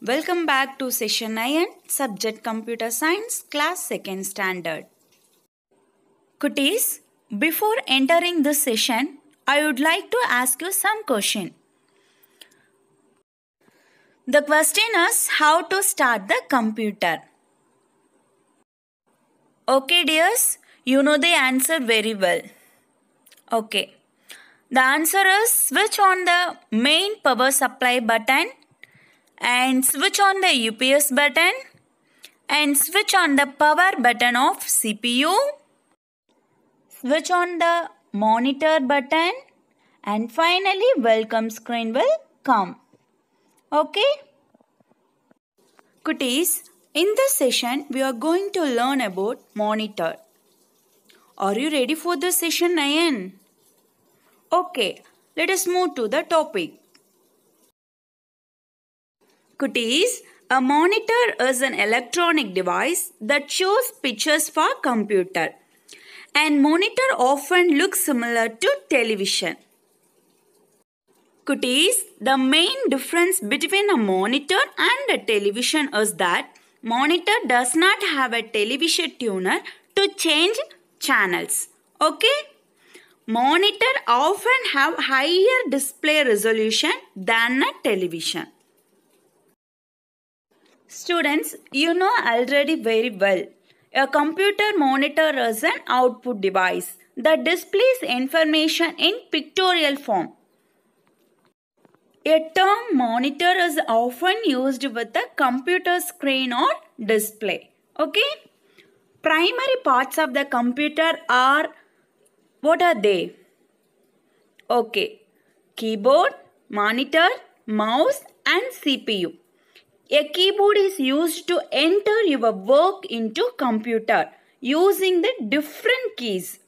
Welcome back to session 9, subject computer science, class 2nd standard. Cuties, before entering this session, I would like to ask you some question. The question is how to start the computer. Okay dears, you know the answer very well. Okay. The answer is switch on the main power supply button and switch on the UPS button and switch on the power button of CPU. Switch on the monitor button and finally welcome screen will come. Okay? Cuties, in this session we are going to learn about monitor. Are you ready for this session, Nayan? Okay, let us move to the topic. Cuties, a monitor is an electronic device that shows pictures for computer. And monitor often looks similar to television. Cuties, the main difference between a monitor and a television is that monitor does not have a television tuner to change channels. Okay? Monitor often have higher display resolution than a television. Students, you know already very well. A computer monitor is an output device that displays information in pictorial form. A term monitor is often used with a computer screen or display. Okay? Primary parts of the computer are what are they? Okay. Keyboard, monitor, mouse and CPU. A keyboard is used to enter your work into computer using the different keys.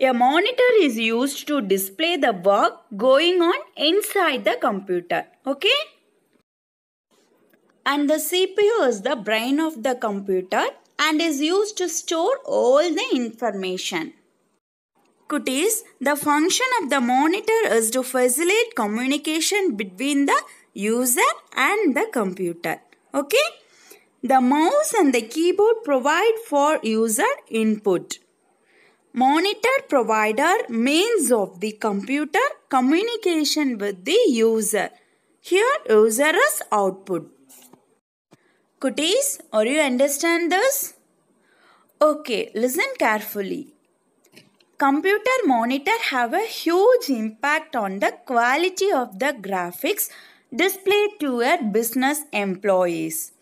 A monitor is used to display the work going on inside the computer. Okay? And the CPU is the brain of the computer and is used to store all the information. Cuties, the function of the monitor is to facilitate communication between the user and the computer. Okay? The mouse and the keyboard provide for user input. Monitor provider means of the computer communication with the user. Here user is output. Cuties, are you understand this? Okay, listen carefully. Computer monitor have a huge impact on the quality of the graphics displayed to your business employees.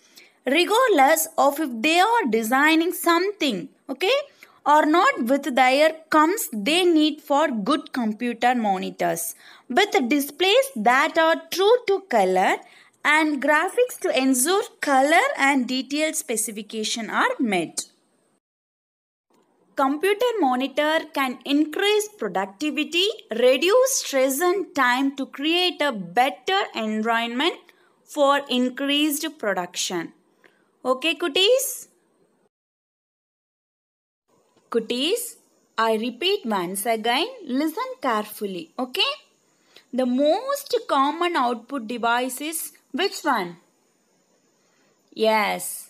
Regardless of if they are designing something, okay, or not with their comes they need for good computer monitors with displays that are true to color and graphics to ensure color and detailed specification are met. Computer monitor can increase productivity, reduce stress and time to create a better environment for increased production. Okay, cuties? Cuties, I repeat once again, listen carefully, okay? The most common output device is which one? Yes,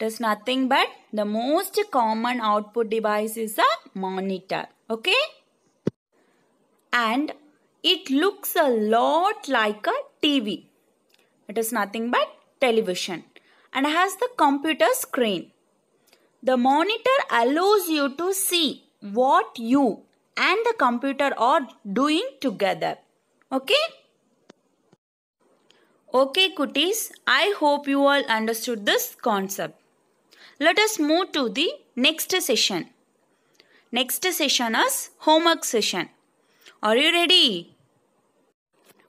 it is nothing but the most common output device is a monitor, okay? And it looks a lot like a TV. It is nothing but television and has the computer screen. The monitor allows you to see what you and the computer are doing together. Okay? Okay, cuties. I hope you all understood this concept. Let us move to the next session. Next session is homework session. Are you ready?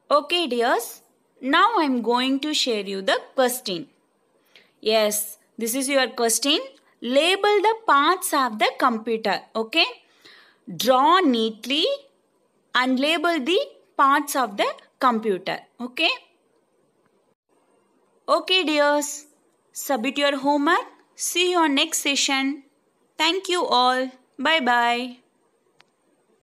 Okay, dears. Now I am going to share you the question. Yes, this is your question. Label the parts of the computer. Okay. Draw neatly and label the parts of the computer. Okay. Okay, dears. Submit your homework. See you on next session. Thank you all. Bye bye.